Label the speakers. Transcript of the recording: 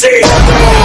Speaker 1: Sim!